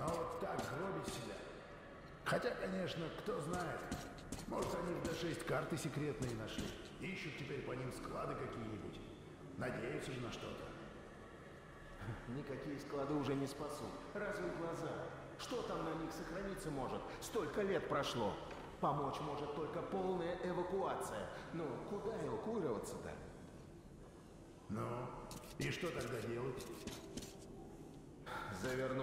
Но вот так гробить себя. Хотя, конечно, кто знает. Может, они в Д6 карты секретные нашли. Ищут теперь по ним склады какие-нибудь. Надеются же на что-то. Никакие склады уже не спасут. Разве глаза? Что там на них сохраниться может? Столько лет прошло. Помочь может только полная эвакуация. Ну, куда эвакуироваться-то? Ну, и что тогда делать?